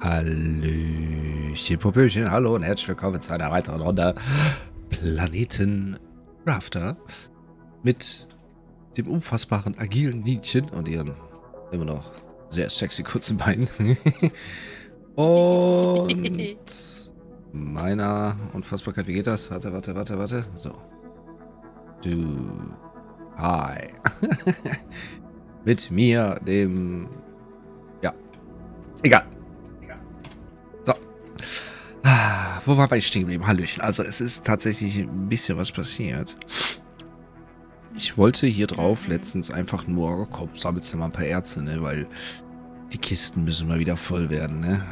Hallöchen, Popöchen, hallo und herzlich willkommen zu einer weiteren Runde Planeten Rafter mit dem unfassbaren agilen Niedchen und ihren immer noch sehr sexy kurzen Beinen. und meiner Unfassbarkeit, wie geht das? Warte, warte, warte, warte. So. Du. Hi. mit mir, dem... Ja. Egal. Ah, wo war ich stehen geblieben? Hallöchen. Also es ist tatsächlich ein bisschen was passiert. Ich wollte hier drauf letztens einfach nur, komm, sammelst du mal ein paar Ärzte, ne? Weil die Kisten müssen mal wieder voll werden, ne?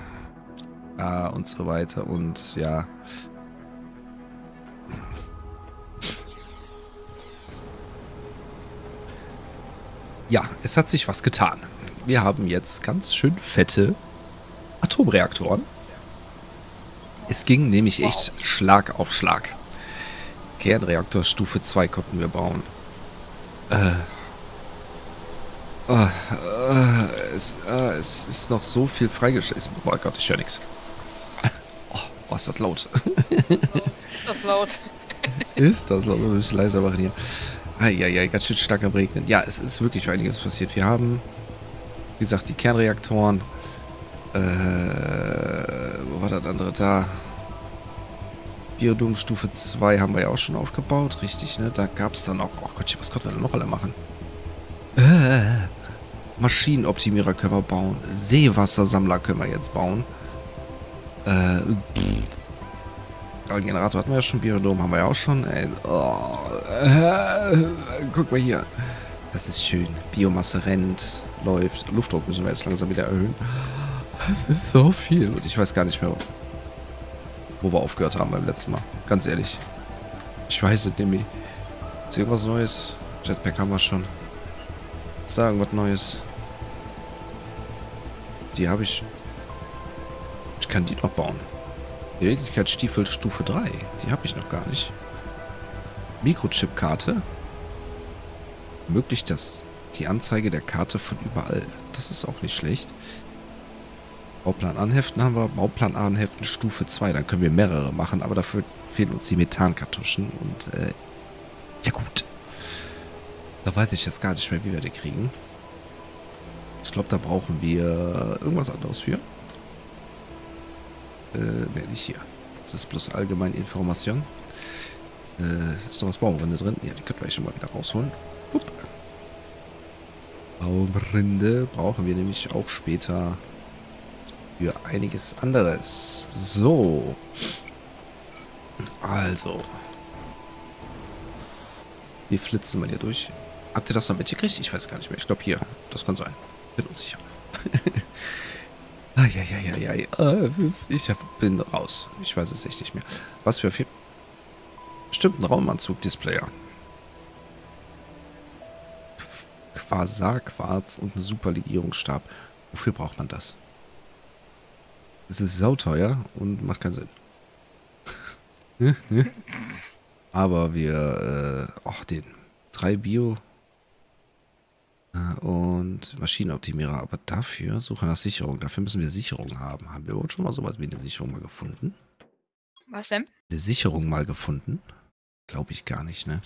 Ah, und so weiter. Und ja. Ja, es hat sich was getan. Wir haben jetzt ganz schön fette Atomreaktoren. Es ging nämlich echt Schlag auf Schlag. Kernreaktor Stufe 2 konnten wir bauen. Äh. Uh, uh, es, uh, es, ist noch so viel freigeschaltet. Oh Gott, ich höre nichts. Oh, oh, ist das laut. ist das laut? ist das laut? Wir müssen leiser machen hier. Eieiei, ganz schön stark am Regnen. Ja, es ist wirklich einiges passiert. Wir haben, wie gesagt, die Kernreaktoren. Äh, wo war das andere da? Biodom Stufe 2 haben wir ja auch schon aufgebaut, richtig, ne? Da gab es dann auch... Oh Gott, was konnten wir denn noch alle machen? Äh, Maschinenoptimierer können wir bauen. Seewassersammler können wir jetzt bauen. Äh, Generator hatten wir ja schon, Biodom haben wir ja auch schon. Ey, oh, äh, guck mal hier. Das ist schön. Biomasse rennt, läuft. Luftdruck müssen wir jetzt langsam wieder erhöhen. Das ist so viel. Und ich weiß gar nicht mehr, wo wir aufgehört haben beim letzten Mal. Ganz ehrlich. Ich weiß es nämlich. Ist irgendwas Neues? Jetpack haben wir schon. Ist da irgendwas Neues? Die habe ich... Ich kann die noch bauen. Beweglichkeitsstiefel Stufe 3. Die habe ich noch gar nicht. Mikrochip-Karte. Möglich das die Anzeige der Karte von überall. Das ist auch nicht schlecht. Bauplan anheften haben wir. Bauplan anheften Stufe 2. Dann können wir mehrere machen, aber dafür fehlen uns die Methankartuschen. Und äh, ja gut. Da weiß ich jetzt gar nicht mehr, wie wir die kriegen. Ich glaube, da brauchen wir irgendwas anderes für. Äh, ne, nicht hier. Das ist bloß allgemeine Information. Äh, ist noch was Baumrinde drin? Ja, die können wir schon mal wieder rausholen. Upp. Baumrinde brauchen wir nämlich auch später für einiges anderes. So. Also. Wir flitzen mal hier durch. Habt ihr das noch mitgekriegt? Ich weiß gar nicht mehr. Ich glaube hier. Das kann sein. Bin unsicher. ah, ja, ja, ja, ja, ja. Ich bin raus. Ich weiß es echt nicht mehr. Was für ein Raumanzug-Displayer. Quasar-Quarz und ein Superlegierungsstab. Wofür braucht man das? Es ist sauteuer und macht keinen Sinn. Aber wir, äh, ach, den. Drei Bio äh, und Maschinenoptimierer. Aber dafür, Suche nach Sicherung. Dafür müssen wir Sicherung haben. Haben wir überhaupt schon mal sowas wie eine Sicherung mal gefunden? Was denn? Eine Sicherung mal gefunden? Glaube ich gar nicht, ne?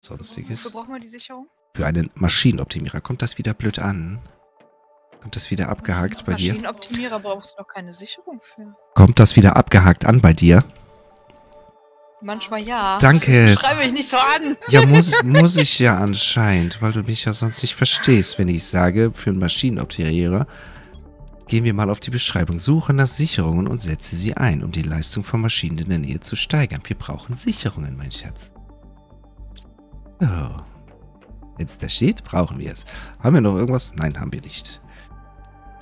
Sonstiges. Wofür brauchen wir die Sicherung? Für einen Maschinenoptimierer. Kommt das wieder blöd an? Kommt das wieder abgehakt bei dir? Maschinenoptimierer brauchst du noch keine Sicherung für. Kommt das wieder abgehakt an bei dir? Manchmal ja. Danke. Schreibe mich nicht so an. Ja, muss, muss ich ja anscheinend, weil du mich ja sonst nicht verstehst, wenn ich sage, für einen Maschinenoptimierer gehen wir mal auf die Beschreibung. Suche nach Sicherungen und setze sie ein, um die Leistung von Maschinen in der Nähe zu steigern. Wir brauchen Sicherungen, mein Schatz. So. Wenn es da steht, brauchen wir es. Haben wir noch irgendwas? Nein, haben wir nicht.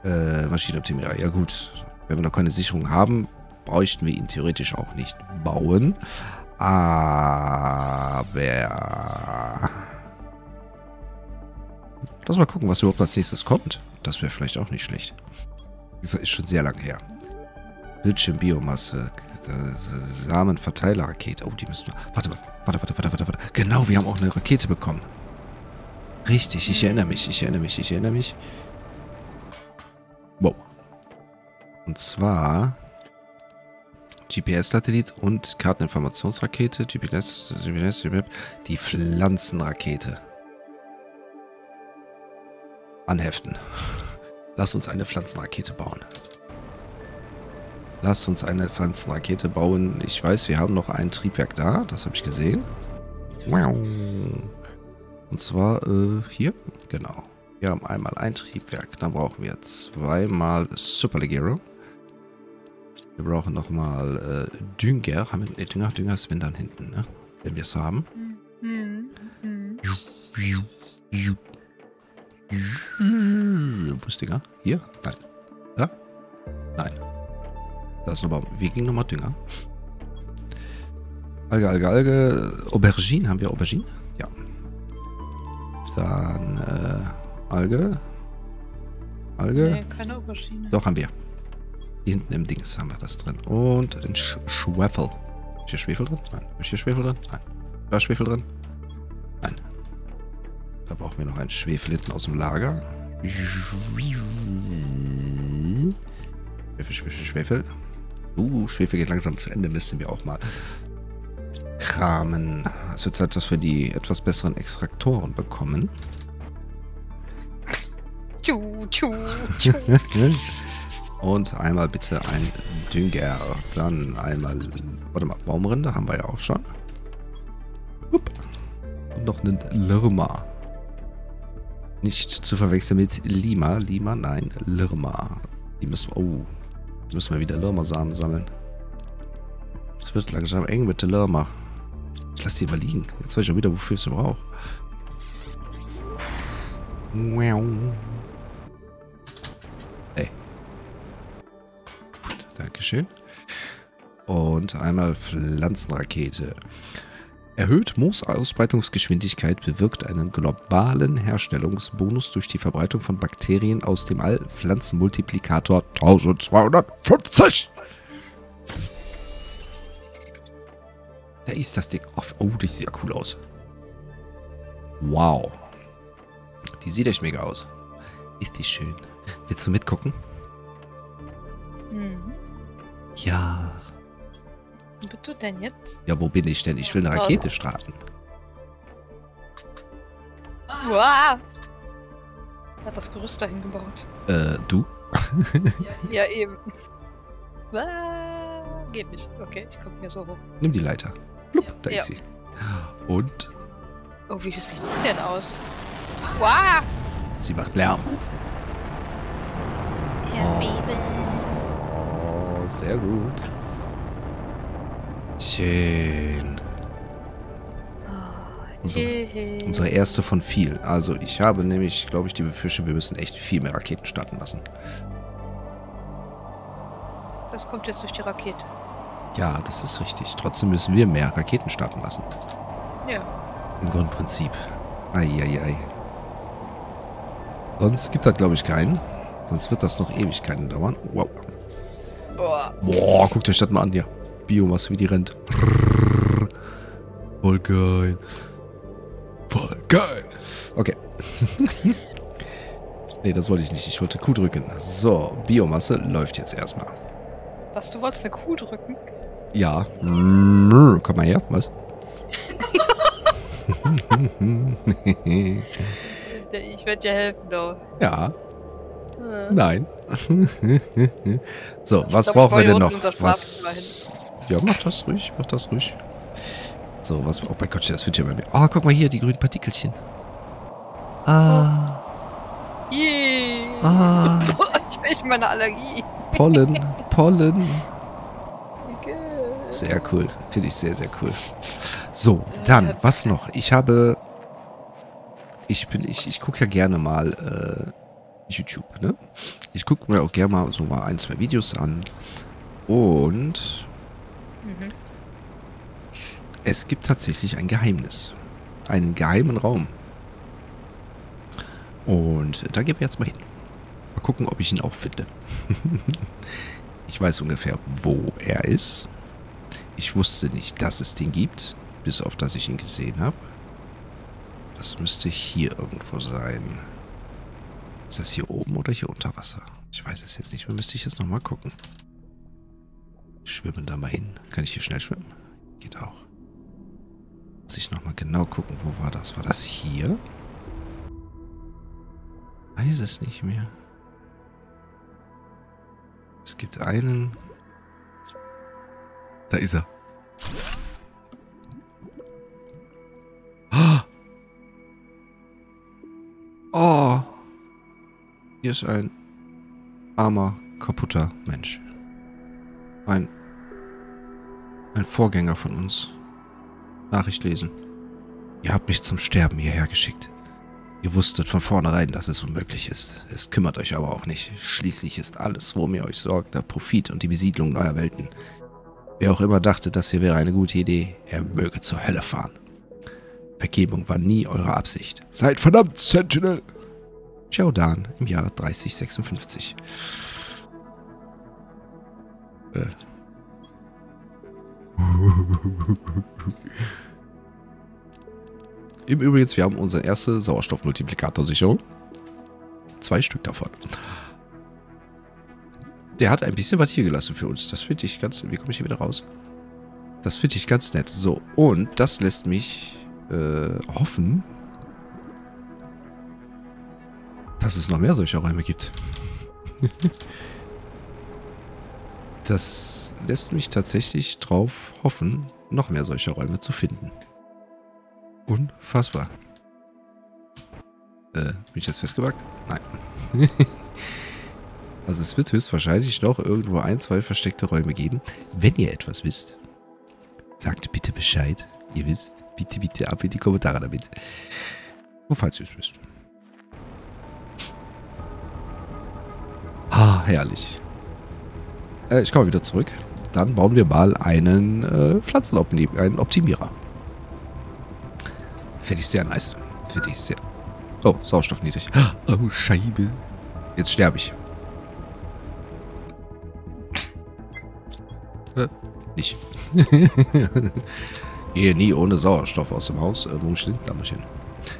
Äh, Maschinenoptimierer. Ja gut, wenn wir noch keine Sicherung haben, bräuchten wir ihn theoretisch auch nicht bauen. Aber... Lass mal gucken, was überhaupt als nächstes kommt. Das wäre vielleicht auch nicht schlecht. Das ist schon sehr lang her. Bildschirmbiomasse. Samenverteilerrakete. Oh, die müssen wir... Warte, warte, warte, warte, warte, warte. Genau, wir haben auch eine Rakete bekommen. Richtig, ich erinnere mich, ich erinnere mich, ich erinnere mich. Und zwar GPS-Satellit und Karteninformationsrakete, GPS, GPS, GPS, die Pflanzenrakete. Anheften. Lass uns eine Pflanzenrakete bauen. Lass uns eine Pflanzenrakete bauen. Ich weiß, wir haben noch ein Triebwerk da. Das habe ich gesehen. Wow. Und zwar äh, hier. Genau. Wir haben einmal ein Triebwerk. Dann brauchen wir zweimal Superlegero. Wir brauchen nochmal äh, Dünger. Haben wir, nee, Dünger, Dünger ist wenn dann hinten, ne? Wenn wir es haben. Hm. Hm. Wo ist Dünger? Hier? Nein. Da? Nein. Da ist nochmal, wir gingen nochmal Dünger. Alge, Alge, Alge. Aubergine, haben wir Aubergine? Ja. Dann, äh, Alge. Alge. Nee, keine Aubergine. Doch, haben wir. Hier hinten im Dings haben wir das drin. Und ein Sch Schwefel. Ist hier Schwefel drin? Nein. Ist hier Schwefel drin? Nein. Da ist Schwefel drin? Nein. Da brauchen wir noch einen Schwefel hinten aus dem Lager. Schwefel, Schwefel, Schwefel. Uh, Schwefel geht langsam zu Ende. Müssen wir auch mal kramen. Es wird Zeit, dass wir die etwas besseren Extraktoren bekommen. Tschu, tschu, tschu. Und einmal bitte ein Dünger. Dann einmal, warte mal, Baumrinde haben wir ja auch schon. Hup. Und noch einen Lirma. Nicht zu verwechseln mit Lima. Lima, nein, Lirma. Die müssen wir, oh, die müssen wir wieder Lirma-Samen sammeln. Es wird langsam eng mit der Lirma. Ich lasse die mal liegen. Jetzt weiß ich auch wieder, wofür ich sie brauche. Wow. Dankeschön. Und einmal Pflanzenrakete. Erhöht Moosausbreitungsgeschwindigkeit bewirkt einen globalen Herstellungsbonus durch die Verbreitung von Bakterien aus dem All. Pflanzenmultiplikator 1250. Da ist das Ding. Oh, das sieht ja cool aus. Wow. Die sieht echt mega aus. Ist die schön. Willst du mitgucken? Hm. Ja. Wo bist du denn jetzt? Ja, wo bin ich denn? Ich will eine Rakete starten. Wow. Wer hat das Gerüst dahin gebaut? Äh, du? Ja, eben. Ah, Geht nicht. Okay, ich komme mir so hoch. Nimm die Leiter. Blub, da Ja. ist sie. Und Oh, wie sieht die denn aus? Wow! sie macht Lärm. Oh, sehr gut. Schön. Unsere-. Unsere erste von viel. Also ich habe nämlich, glaube ich, die Befürchtung, wir müssen echt viel mehr Raketen starten lassen. Das kommt jetzt durch die Rakete. Ja, das ist richtig. Trotzdem müssen wir mehr Raketen starten lassen. Ja. Im Grundprinzip. Eieiei. Sonst gibt das, glaube ich, keinen. Sonst wird das noch Ewigkeiten dauern. Wow. Boah. Boah, guckt euch das mal an hier. Biomasse, wie die rennt. Voll geil. Voll geil. Okay. nee, das wollte ich nicht. Ich wollte Q drücken. So, Biomasse läuft jetzt erstmal. Was, du wolltest eine Kuh drücken? Ja. Mm, Komm mal her. Was? Ich werde dir helfen, doch. ja, Hm. nein. so, was glaub, brauchen wir denn noch? Was? Ja, mach das ruhig, mach das ruhig. So, was. Oh mein Gott, das wird ja bei mir. Oh, guck mal hier, die grünen Partikelchen. Ah, Yay. ah, Ich will meine Allergie. Pollen, Pollen. Sehr cool. Finde ich sehr, sehr cool. So, dann, was noch? Ich habe. Ich bin, ich, ich gucke ja gerne mal äh, YouTube, ne? Ich gucke mir auch gerne mal so mal ein, zwei Videos an. Und Mhm. es gibt tatsächlich ein Geheimnis. Einen geheimen Raum. Und da gehen wir jetzt mal hin. Mal gucken, ob ich ihn auch finde. ich weiß ungefähr, wo er ist. Ich wusste nicht, dass es den gibt, bis auf dass ich ihn gesehen habe. Das müsste hier irgendwo sein. Ist das hier oben oder hier unter Wasser? Ich weiß es jetzt nicht. Da müsste ich jetzt nochmal gucken. Schwimmen da mal hin. Kann ich hier schnell schwimmen? Geht auch. Muss ich nochmal genau gucken, wo war das? War das hier? Weiß es nicht mehr. Es gibt einen. Da ist er. Ah! Oh! Hier ist ein armer, kaputter Mensch. Ein, ein Vorgänger von uns. Nachricht lesen. Ihr habt mich zum Sterben hierher geschickt. Ihr wusstet von vornherein, dass es unmöglich ist. Es kümmert euch aber auch nicht. Schließlich ist alles, worum ihr euch sorgt, der Profit und die Besiedlung neuer Welten. Wer auch immer dachte, das hier wäre eine gute Idee, er möge zur Hölle fahren. Vergebung war nie eure Absicht. Seid verdammt, Sentinel! Jordan im Jahr 3056. Äh. Im Übrigen, wir haben unsere erste Sauerstoffmultiplikatorsicherung. Zwei Stück davon. Der hat ein bisschen was hier gelassen für uns. Das finde ich ganz... Wie komme ich hier wieder raus? Das finde ich ganz nett. So, und das lässt mich äh, hoffen, dass es noch mehr solcher Räume gibt. das lässt mich tatsächlich drauf hoffen, noch mehr solcher Räume zu finden. Unfassbar. Äh, bin ich jetzt festgebackt? Nein. also es wird höchstwahrscheinlich noch irgendwo ein, zwei versteckte Räume geben. Wenn ihr etwas wisst, sagt bitte Bescheid. Ihr wisst, bitte, bitte ab in die Kommentare damit. Und falls ihr es wisst. Ah, herrlich. Äh, ich komme wieder zurück. Dann bauen wir mal einen äh, Pflanzenoptimierer. Einen Optimierer. Finde ich sehr nice. Finde ich sehr... Oh, Sauerstoff niedrig. Oh, Scheibe. Jetzt sterbe ich. Äh, nicht. Gehe nie ohne Sauerstoff aus dem Haus. Äh, wo muss ich hin? Da muss ich hin.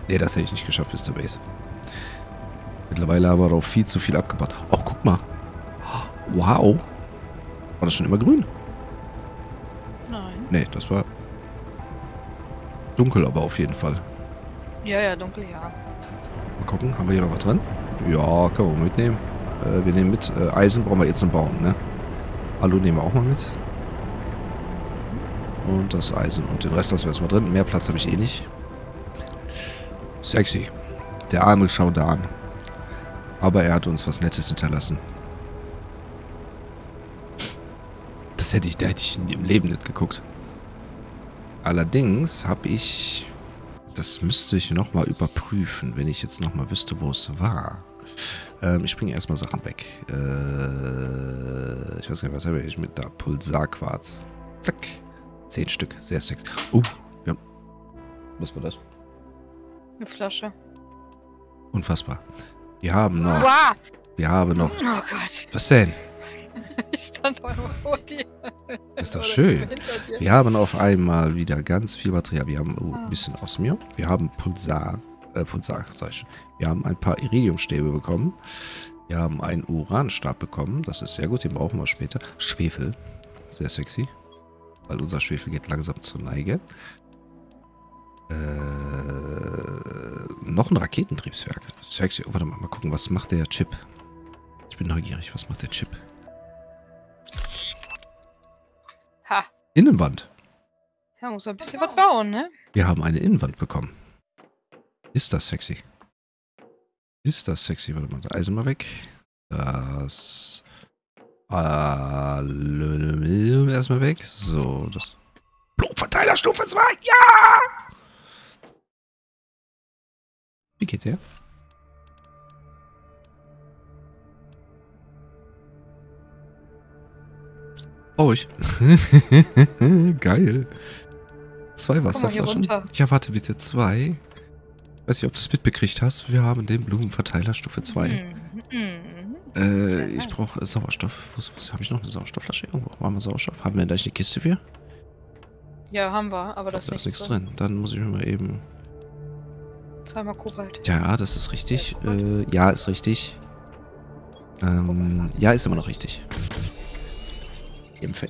Nee, das hätte ich nicht geschafft bis zur Base. Mittlerweile haben wir auch viel zu viel abgebaut. Oh, guck mal. Wow. War das schon immer grün? Nein. Nee, das war dunkel, aber auf jeden Fall. Ja, ja, dunkel, ja. Mal gucken, haben wir hier noch was drin? Ja, können wir mitnehmen. Äh, wir nehmen mit. Äh, Eisen brauchen wir jetzt zum Bauen, ne? Alu nehmen wir auch mal mit. Und das Eisen. Und den Rest lassen wir erstmal drin. Mehr Platz habe ich eh nicht. Sexy. Der arme Schaudan. Aber er hat uns was Nettes hinterlassen. Das hätte ich, da hätte ich im Leben nicht geguckt. Allerdings habe ich... Das müsste ich nochmal überprüfen, wenn ich jetzt nochmal wüsste, wo es war. Ähm, ich bringe erstmal Sachen weg. Äh, ich weiß gar nicht, was habe ich mit da? Pulsarquarz. Zack. Zehn Stück. Sehr sexy. Oh, wir haben... Was war das? Eine Flasche. Unfassbar. Wir haben noch... Wow! Wir haben noch... Oh Gott. Was denn? Ich stand mal vor dir. Ist doch schön. Wir haben auf einmal wieder ganz viel Material. Wir haben oh, Ah. ein bisschen mir. Wir haben Pulsar, äh, Pulsar, sag ich schon. Wir haben ein paar Iridiumstäbe bekommen. Wir haben einen Uranstab bekommen. Das ist sehr gut, den brauchen wir später. Schwefel. Sehr sexy. Weil unser Schwefel geht langsam zur Neige. Äh, noch ein Raketentriebswerk. Sexy. Oh, warte mal, mal gucken, was macht der Chip? Ich bin neugierig, was macht der Chip? Innenwand. Ja, muss ein bisschen was bauen, ne? Wir haben eine Innenwand bekommen. Ist das sexy? Ist das sexy? Warte mal, das Eisen mal weg. Das Aluminium erstmal weg. So, das Blutverteiler Stufe 2. Ja! Wie geht's her? Oh, ich. Geil. Zwei Wasserflaschen. Ja, warte bitte, zwei. Weiß nicht, ob du das mitbekriegt hast. Wir haben den Blumenverteiler Stufe 2. Mhm. Mhm. Äh, ich brauche Sauerstoff. Wo, wo habe ich noch eine Sauerstoffflasche irgendwo? Haben wir Sauerstoff? Haben wir da nicht eine Kiste für? Ja, haben wir, aber Da das ist ist nichts drin. Dann muss ich mir mal eben. Zweimal Kobalt. Ja, das ist richtig. Äh, ja, ist richtig. Ähm, ja, ist immer noch richtig.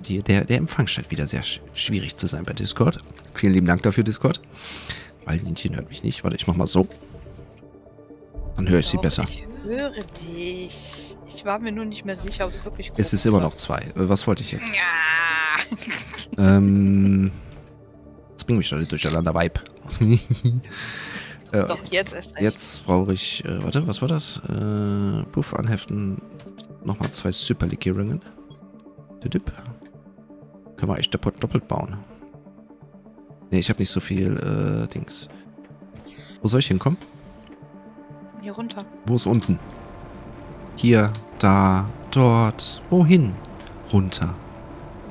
Die Der, der Empfang scheint wieder sehr sch schwierig zu sein bei Discord. Vielen lieben Dank dafür, Discord. Valentin hört mich nicht. Warte, ich mach mal so. Dann höre ich sie Doch, besser. Ich höre dich. Ich war mir nur nicht mehr sicher, ob es wirklich gut Es ist immer noch zwei. Äh, was wollte ich jetzt? Ja. ähm. Jetzt bring mich doch nicht durcheinander, Vibe. äh, Doch, jetzt erst recht. Jetzt brauche ich, äh, warte, was war das? Äh, Buff anheften. Nochmal zwei Super Didip. Können wir echt doppelt, bauen. Ne, ich habe nicht so viel, äh, Dings. Wo soll ich hinkommen? Hier runter. Wo ist unten? Hier, da, dort. Wohin? Runter.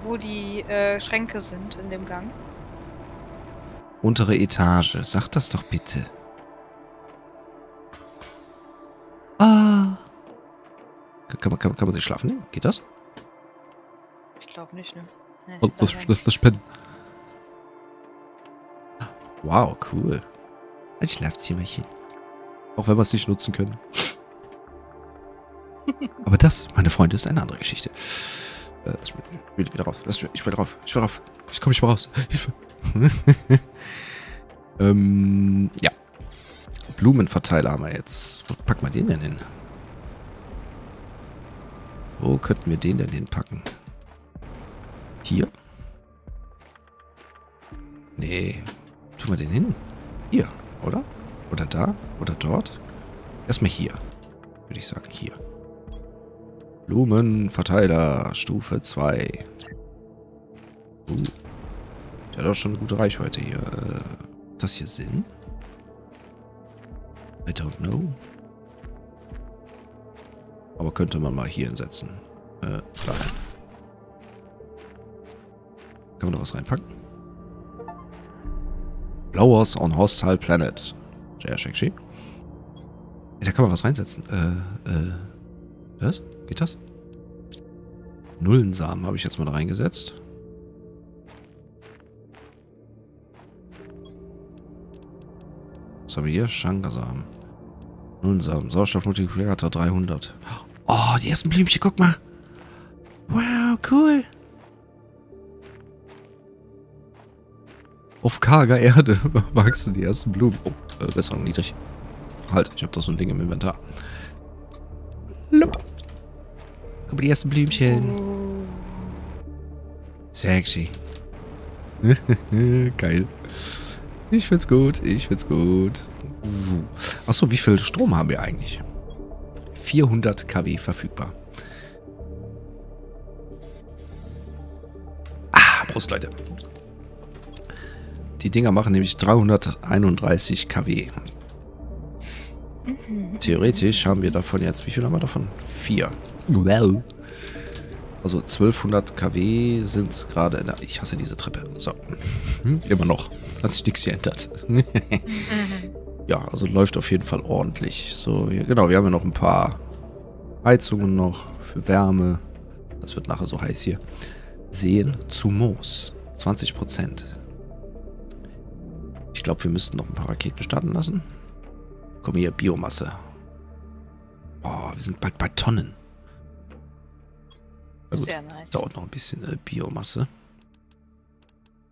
Wo die äh, Schränke sind in dem Gang. Untere Etage. Sag das doch bitte. Ah. Kann man, kann, man- kann man sich schlafen nehmen? Geht das? Ich glaube nicht, ne? Nee, Oh, das, das, das Spinnen. Wow, cool. Ein Schlafzimmerchen. Auch wenn wir es nicht nutzen können. Aber das, meine Freunde, ist eine andere Geschichte. Äh, lass mich, ich will wieder raus. Lass mich, ich will rauf. Ich will rauf. Ich komme nicht mehr raus. Ähm, ja. Blumenverteiler haben wir jetzt. Wo packen wir den denn hin? Wo könnten wir den denn hinpacken? Hier? Nee. Tun wir den hin? Hier, oder? Oder da? Oder dort? Erstmal hier. Würde ich sagen, hier. Blumenverteiler, Stufe 2. Uh. Der hat auch schon eine gute Reichweite hier. Äh, hat das hier Sinn? I don't know. Aber könnte man mal hier hinsetzen. Äh, dahin. Kann man da was reinpacken? Blowers on Hostile Planet. Sehr. Ey, da kann man was reinsetzen. Äh, äh. Das? Geht das? Nullensamen habe ich jetzt mal da reingesetzt. Was haben wir hier? Shangasamen. Nullensamen. Sauerstoffmultiplikator 300. Oh, die ersten Blümchen, guck mal. Wow, cool. Auf karger Erde wachsen die ersten Blumen. Oh, äh, besser niedrig. Halt, ich habe da so ein Ding im Inventar. Lupp. Guck mal, die ersten Blümchen. Sexy. Geil. Ich find's gut, ich find's gut. Achso, wie viel Strom haben wir eigentlich? 400 kW verfügbar. Ah, Prost, Leute. Die Dinger machen nämlich 331 kW. Mhm. Theoretisch haben wir davon jetzt, wie viel haben wir davon? Vier. Well. Also 1200 kW sind gerade in der... Ich hasse diese Treppe. So. Hm, Immer noch. Hat sich nichts geändert. Mhm. ja, also läuft auf jeden Fall ordentlich. So, hier, genau, wir haben ja noch ein paar Heizungen noch für Wärme. Das wird nachher so heiß hier. Seen zu Moos. 20 Prozent. Ich glaube, wir müssten noch ein paar Raketen starten lassen. Komm hier, Biomasse. Oh, wir sind bald bei Tonnen. Gut, Sehr nice. dauert noch ein bisschen äh, Biomasse.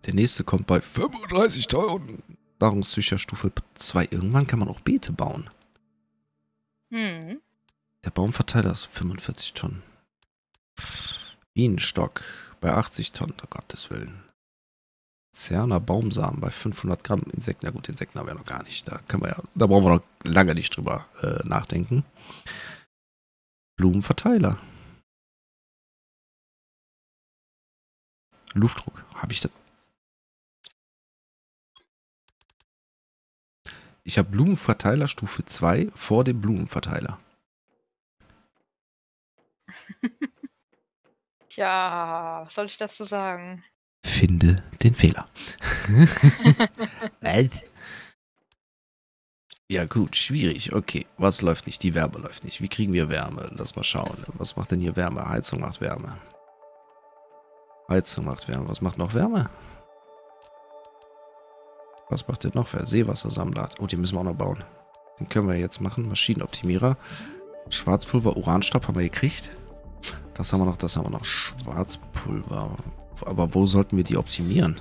Der nächste kommt bei 35 Tonnen. Nahrungssicherstufe 2. Irgendwann kann man auch Beete bauen. Hm. Der Baumverteiler ist 45 Tonnen. Bienenstock bei 80 Tonnen, oh Gottes Willen. Zerner Baumsamen bei 500 Gramm Insekten. Na gut, Insekten haben wir noch gar nicht. Da können wir ja, da brauchen wir noch lange nicht drüber äh, nachdenken. Blumenverteiler. Luftdruck. Habe ich das? Ich habe Blumenverteiler Stufe 2 vor dem Blumenverteiler. Ja, was soll ich dazu sagen? Finde den Fehler. Ja gut, schwierig. Okay, was läuft nicht? Die Wärme läuft nicht. Wie kriegen wir Wärme? Lass mal schauen. Was macht denn hier Wärme? Heizung macht Wärme. Heizung macht Wärme. Was macht noch Wärme? Was macht der noch für Seewassersammler? Oh, den müssen wir auch noch bauen. Den können wir jetzt machen. Maschinenoptimierer. Schwarzpulver, Uranstaub haben wir gekriegt. Das haben wir noch, das haben wir noch. Schwarzpulver. Aber wo sollten wir die optimieren?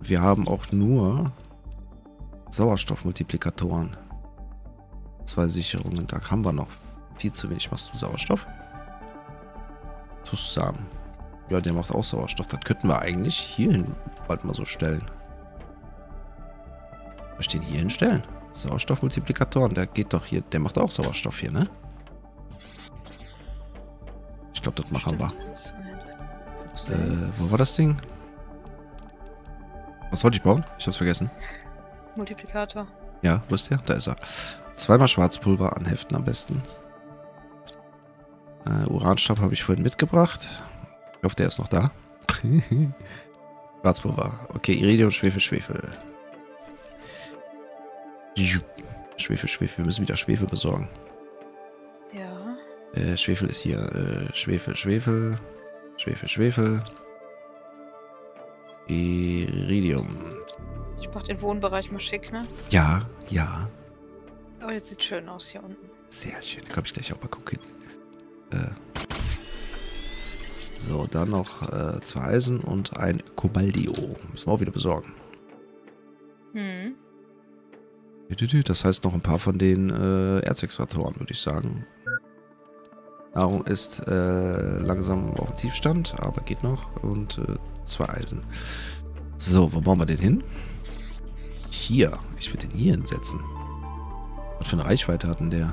Wir haben auch nur Sauerstoffmultiplikatoren. Zwei Sicherungen. Da haben wir noch viel zu wenig. Machst du Sauerstoff? Zusammen. Ja, der macht auch Sauerstoff. Das könnten wir eigentlich hierhin bald mal so stellen. Was stehen hier hinstellen? Sauerstoffmultiplikatoren. Der geht doch hier. Der macht auch Sauerstoff hier, ne? Ich glaube, das machen wir. Äh, wo war das Ding? Was wollte ich bauen? Ich hab's vergessen. Multiplikator. Ja, wo ist der? Da ist er. Zweimal Schwarzpulver anheften am besten. Äh, Uranstab habe ich vorhin mitgebracht. Ich hoffe, der ist noch da. Schwarzpulver. Okay, Iridium, Schwefel, Schwefel. Schwefel, Schwefel. Wir müssen wieder Schwefel besorgen. Ja. Äh, Schwefel ist hier. Äh, Schwefel, Schwefel. Schwefel, Schwefel. Iridium. Ich mach den Wohnbereich mal schick, ne? Ja, ja. Oh, jetzt sieht schön aus hier unten. Sehr schön. Komm ich gleich auch mal gucken. Äh. So, dann noch äh, zwei Eisen und ein Cobaldio. Müssen wir auch wieder besorgen. Hm. Das heißt noch ein paar von den äh, Erzextraktoren, würde ich sagen. Nahrung ist äh, langsam auf dem Tiefstand, aber geht noch. Und äh, zwei Eisen. So, wo bauen wir den hin? Hier. Ich würde den hier hinsetzen. Was für eine Reichweite hat denn der?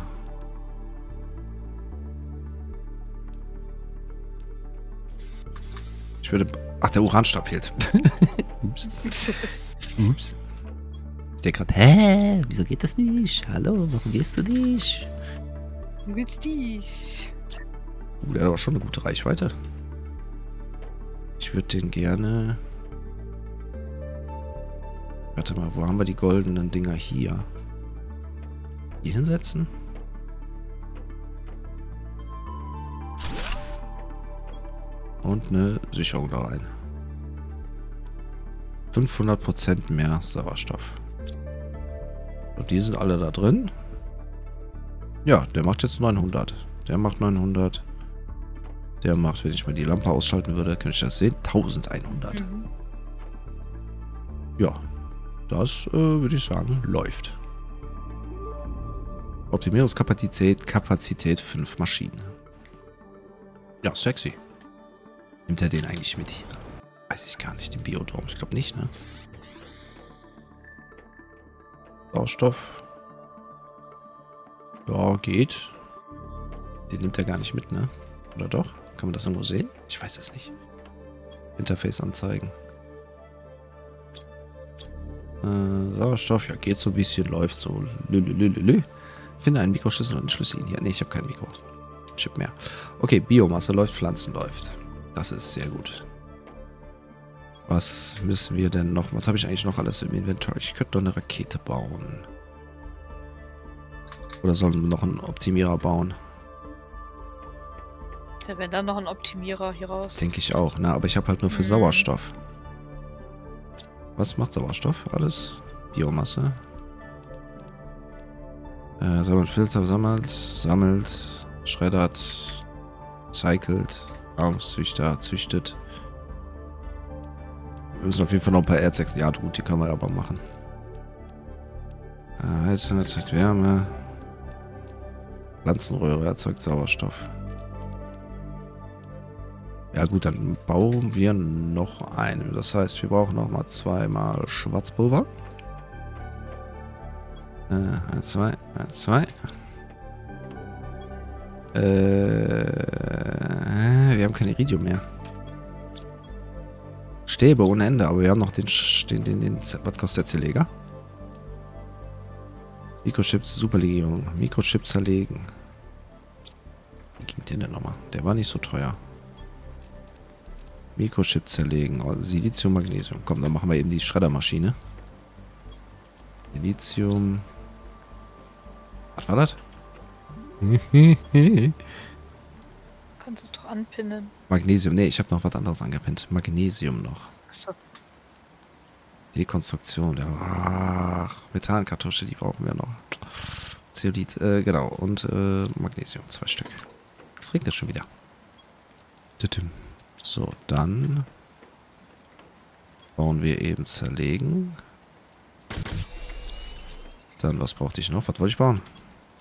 Ich würde... Ach, der Uranstab fehlt. Ups. Ups. Ich denke gerade, hä? Wieso geht das nicht? Hallo, warum gehst du nicht? Wo geht's dich? Uh, der hat aber schon eine gute Reichweite. Ich würde den gerne... Warte mal, wo haben wir die goldenen Dinger hier? Hier hinsetzen? Und eine Sicherung da rein. 500% mehr Sauerstoff. Und die sind alle da drin. Ja, der macht jetzt 900. Der macht 900. Der macht, wenn ich mal die Lampe ausschalten würde, kann ich das sehen, 1100. Mhm. Ja, das äh, würde ich sagen, läuft. Optimierungskapazität, Kapazität 5 Maschinen. Ja, sexy. Nimmt er den eigentlich mit hier? Weiß ich gar nicht, den Biodrom. Ich glaube nicht, ne? Sauerstoff. Ja, geht. Den nimmt er gar nicht mit, ne? Oder doch? Kann man das irgendwo sehen? Ich weiß es nicht. Interface anzeigen. Äh, Sauerstoff, ja, geht so ein bisschen, läuft so. Lülülülülü. Finde einen Mikroschlüssel und entschlüssel ihn hier. Ne, ich habe keinen Mikro. Chip mehr. Okay, Biomasse läuft, Pflanzen läuft. Das ist sehr gut. Was müssen wir denn noch? Was habe ich eigentlich noch alles im Inventar? Ich könnte doch eine Rakete bauen. Oder sollen wir noch einen Optimierer bauen? Da wäre dann noch ein Optimierer hier raus. Denke ich auch, ne? Aber ich habe halt nur für mhm. Sauerstoff. Was macht Sauerstoff? Alles? Biomasse. Äh, sammelt Filter, sammelt, sammelt, schreddert, cycelt, Nahrungszüchter, züchtet. Wir müssen auf jeden Fall noch ein paar Erzex. Ja, gut, die können wir aber machen. Äh, Heizen erzeugt Wärme. Pflanzenröhre erzeugt Sauerstoff. Ja gut, dann bauen wir noch einen. Das heißt, wir brauchen noch mal zweimal Schwarzpulver. Äh, eins, zwei, eins, zwei. Äh, wir haben kein Iridium mehr. Stäbe ohne Ende, aber wir haben noch den, den, den, den was kostet der Zerleger? Mikrochips, Superlegierung. Mikrochip zerlegen. Wie ging der denn nochmal? Der war nicht so teuer. Mikrochip zerlegen. Oh, Silizium, Magnesium. Komm, dann machen wir eben die Schreddermaschine. Silizium. Was war das? Kannst du es doch anpinnen. Magnesium. Ne, ich habe noch was anderes angepinnt. Magnesium noch. Achso. Dekonstruktion. Der, ach, Methankartusche, die brauchen wir noch. Zeolit, äh, genau. Und äh, Magnesium, zwei Stück. Es regnet schon wieder. So, dann bauen wir eben zerlegen. Dann, was brauchte ich noch? Was wollte ich bauen?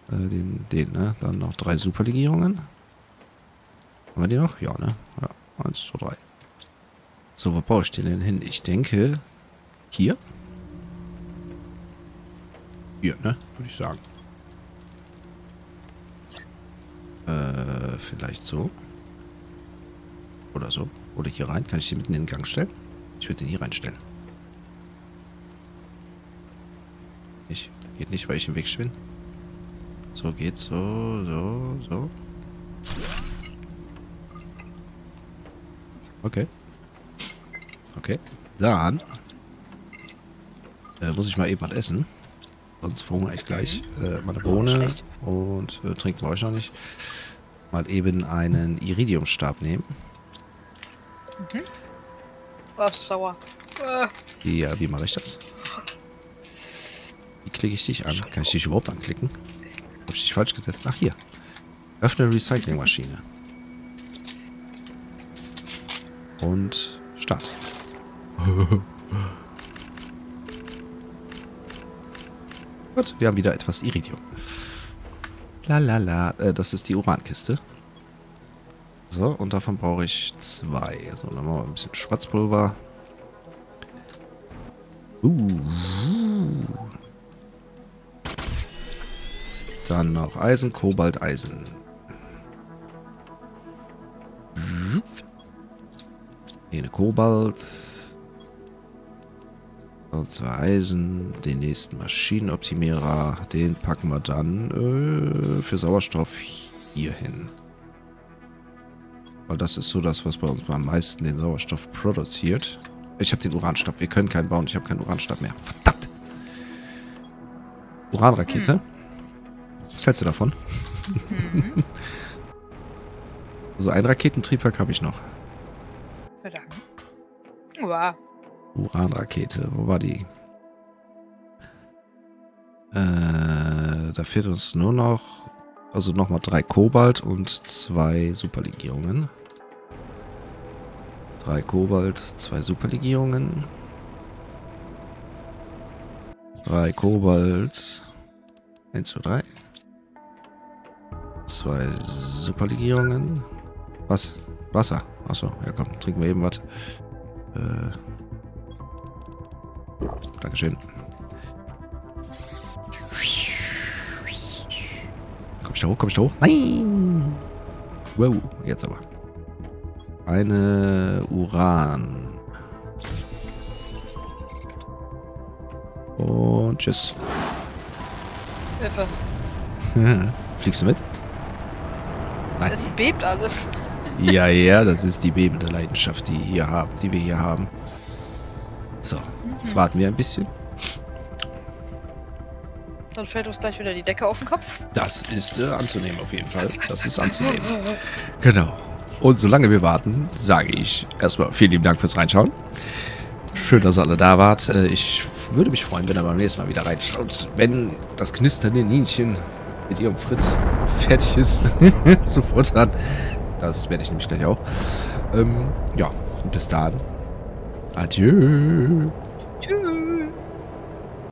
Äh, den, den, ne? Dann noch drei Superlegierungen. Haben wir die noch? Ja, ne? Ja, eins, zwei, drei. So, wo baue ich den denn hin? Ich denke, hier. Hier, ne? Würde ich sagen. Äh, vielleicht so. Oder so. Oder hier rein. Kann ich den mitten in den Gang stellen? Ich würde den hier reinstellen. Nicht. Geht nicht, weil ich im Weg schwinde. So geht's. So, so, so. Okay. Okay. Dann äh, muss ich mal eben was essen. Sonst verhungere ich gleich. Äh, meine Bohne und äh, trinken wir euch noch nicht. Mal eben einen Iridiumstab nehmen. Mhm. Oh, sauer. Äh. Ja, wie mache ich das? Wie klicke ich dich an? Kann ich dich überhaupt anklicken? Habe ich dich falsch gesetzt? Ach, hier. Öffne Recyclingmaschine. Und Start. Gut, wir haben wieder etwas Iridium. Lalala, äh, das ist die Urankiste. So, und davon brauche ich zwei. So, dann machen wir ein bisschen Schwarzpulver. Uh. Dann noch Eisen, Kobalt, Eisen. Eine Kobalt. Und zwei Eisen. Den nächsten Maschinenoptimierer. Den packen wir dann äh, für Sauerstoff hier hin. Weil das ist so das, was bei uns am meisten den Sauerstoff produziert. Ich habe den Uranstab. Wir können keinen bauen. Ich habe keinen Uranstab mehr. Verdammt. Uranrakete. Hm. Was hältst du davon? Mhm. so ein Raketentriebwerk habe ich noch. Verdammt. Wow. Uranrakete. Wo war die? Äh, da fehlt uns nur noch, also nochmal drei Kobalt und zwei Superlegierungen. Drei Kobalt, zwei Superlegierungen. Drei Kobalt. Eins, zwei, drei. Zwei Superlegierungen. Was? Wasser. Achso, ja komm, trinken wir eben was. Äh, Dankeschön. Da hoch? Komm ich da hoch? Nein! Wow, jetzt aber. Eine Uran. Und tschüss. Hilfe. Fliegst du mit? Nein. Es bebt alles. Ja, ja, das ist die bebende Leidenschaft, die, hier haben, die wir hier haben. So, jetzt warten wir ein bisschen. Dann fällt uns gleich wieder die Decke auf den Kopf. Das ist äh, anzunehmen auf jeden Fall. Das ist anzunehmen. genau. Und solange wir warten, sage ich erstmal vielen lieben Dank fürs Reinschauen. Schön, dass ihr alle da wart. Äh, ich würde mich freuen, wenn ihr beim nächsten Mal wieder reinschaut. Wenn das knisternde Nienchen mit ihrem Fritz fertig ist zu futtern. Das werde ich nämlich gleich auch. Ähm, ja, und bis dahin Adieu.